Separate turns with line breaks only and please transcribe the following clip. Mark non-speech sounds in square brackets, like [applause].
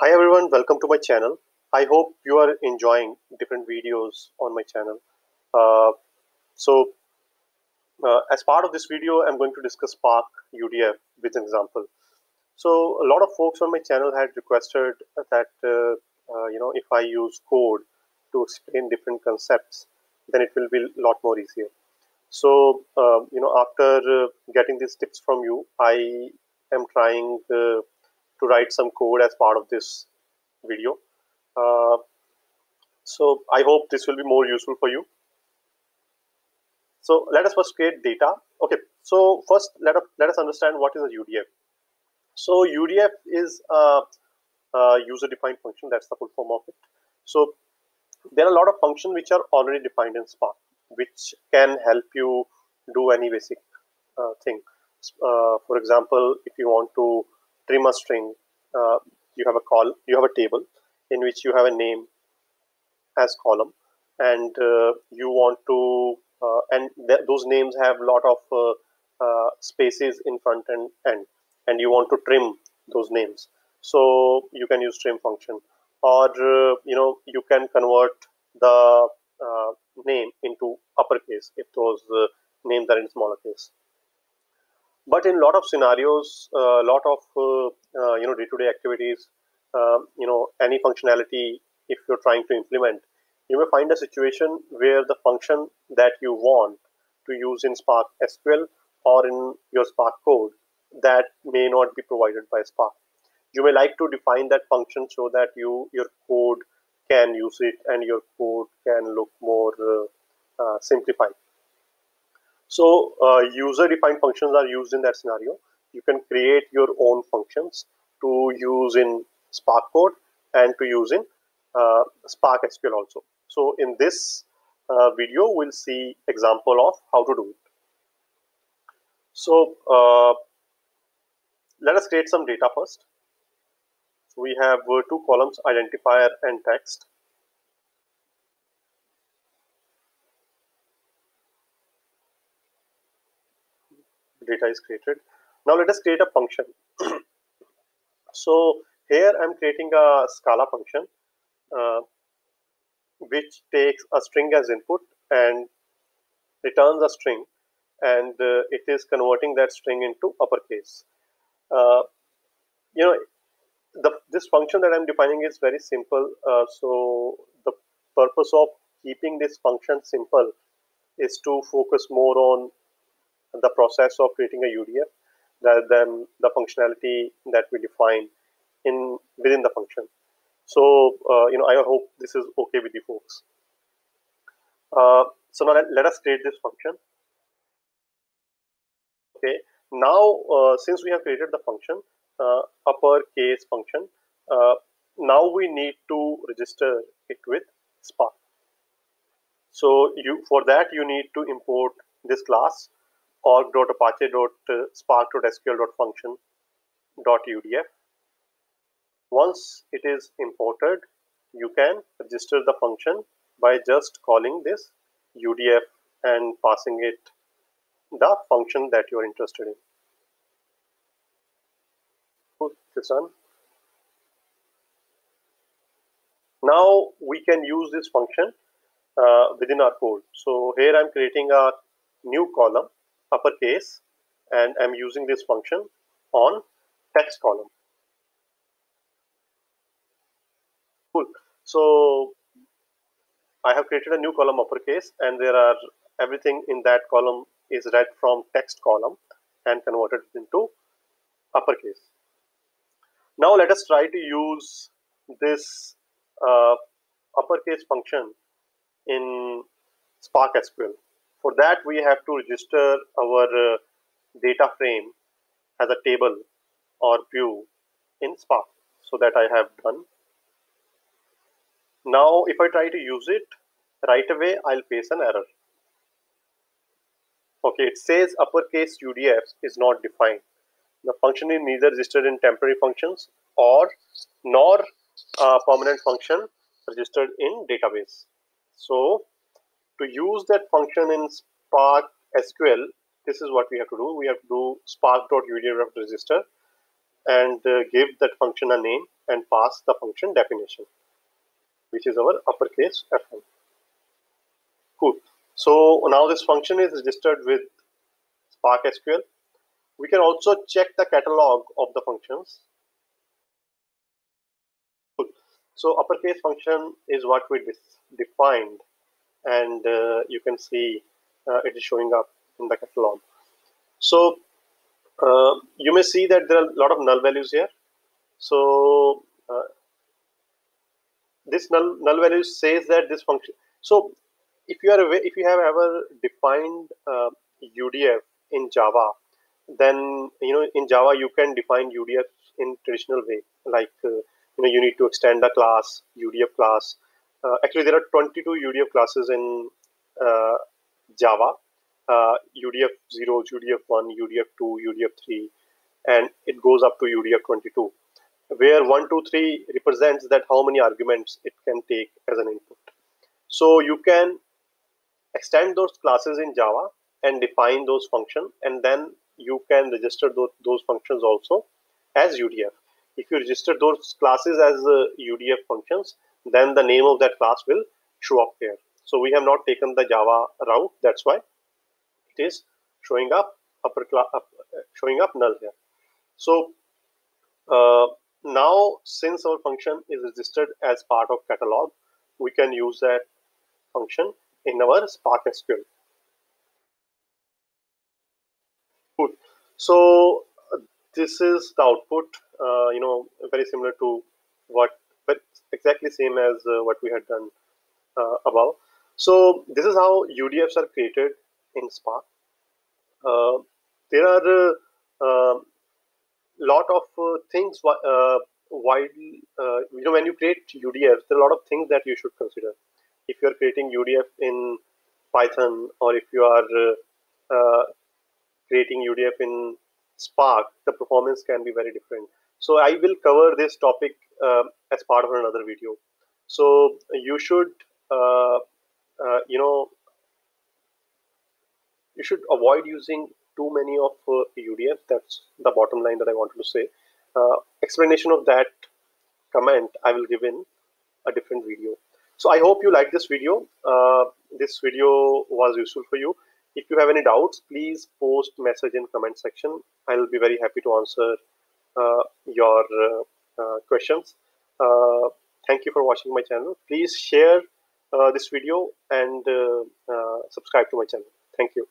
Hi everyone, welcome to my channel. I hope you are enjoying different videos on my channel. Uh, so uh, as part of this video, I'm going to discuss Spark UDF with an example. So a lot of folks on my channel had requested that uh, uh, you know if I use code to explain different concepts, then it will be a lot more easier. So uh, you know after uh, getting these tips from you, I am trying to write some code as part of this video. Uh, so I hope this will be more useful for you. So let us first create data. Okay, so first let us, let us understand what is a UDF. So UDF is a, a user-defined function. That's the full form of it. So there are a lot of functions which are already defined in Spark, which can help you do any basic uh, thing. Uh, for example, if you want to trim a string, uh, you have a call, you have a table in which you have a name as column, and uh, you want to, uh, and th those names have a lot of uh, spaces in front and end, and you want to trim those names. So you can use trim function, or you know you can convert the name into uppercase if those names are in smaller case but in a lot of scenarios a uh, lot of uh, uh, you know day-to-day activities um, you know any functionality if you're trying to implement you may find a situation where the function that you want to use in spark sql or in your spark code that may not be provided by spark. You may like to define that function so that you your code can use it and your code can look more uh, uh, simplified. So uh, user-defined functions are used in that scenario. You can create your own functions to use in Spark code and to use in uh, Spark SQL also. So in this uh, video, we'll see example of how to do it. So uh, let us create some data first. So we have uh, two columns, identifier and text. data is created. Now let us create a function. [clears throat] so here I'm creating a Scala function uh, which takes a string as input and returns a string and uh, it is converting that string into uppercase. Uh, you know, the, this function that I'm defining is very simple. Uh, so the purpose of keeping this function simple is to focus more on the process of creating a UDF rather than the functionality that we define in within the function. So, uh, you know, I hope this is okay with you folks. Uh, so now let, let, us create this function. Okay, now uh, since we have created the function, uh, uppercase function, uh, now we need to register it with Spark. So you for that you need to import this class org.apache.spark.sql.function.udf. Once it is imported, you can register the function by just calling this UDF and passing it the function that you are interested in. On. Now we can use this function uh, within our code. So here I'm creating a new column uppercase and I'm using this function on text column. Cool. So I have created a new column uppercase and there are everything in that column is read from text column and converted into uppercase. Now let us try to use this uh, uppercase function in Spark SQL. For that, we have to register our uh, data frame as a table or view in Spark. So that I have done. Now, if I try to use it right away, I'll face an error. Okay, it says uppercase UDF is not defined. The function is neither registered in temporary functions or nor a permanent function registered in database. So to use that function in Spark SQL, this is what we have to do. We have to do spark.udf register and uh, give that function a name and pass the function definition, which is our uppercase F1. Cool. So now this function is registered with Spark SQL. We can also check the catalog of the functions. Cool. So uppercase function is what we defined and uh, you can see uh, it is showing up in the catalog. So uh, you may see that there are a lot of null values here. So this null, null value says that this function. So if you are if you have ever defined UDF in Java, then you know in Java you can define UDF in traditional way, like uh, you know you need to extend the class UDF class. Uh, actually, there are 22 UDF classes in Java uh, UDF 0, UDF 1, UDF 2, UDF 3, and it goes up to UDF 22, where 1, 2, 3 represents that how many arguments it can take as an input. So you can extend those classes in Java and define those functions, and then you can register those, those functions also as UDF. If you register those classes as uh, UDF functions, then the name of that class will show up here. So we have not taken the Java route, that's why it is showing up upper class up, showing up null here so uh, now since our function is registered as part of catalog we can use that function in our spark sql Good. so uh, this is the output uh, you know very similar to exactly same as uh, what we had done uh, above so this is how udfs are created in Spark. Uh, there are a uh, um, lot of uh, things uh, widely, you know, when you create UDF, there are a lot of things that you should consider. If you are creating UDF in Python or if you are creating UDF in Spark, the performance can be very different. So I will cover this topic uh, as part of another video. So you should, uh, uh, you know, you should avoid using too many of uh, UDF. That's the bottom line that I wanted to say. Uh, explanation of that comment I will give in a different video. So I hope you like this video. Uh, this video was useful for you. If you have any doubts, please post message in comment section. I will be very happy to answer Uh, your uh, uh, questions. Uh, thank you for watching my channel. Please share uh, this video and subscribe to my channel. Thank you.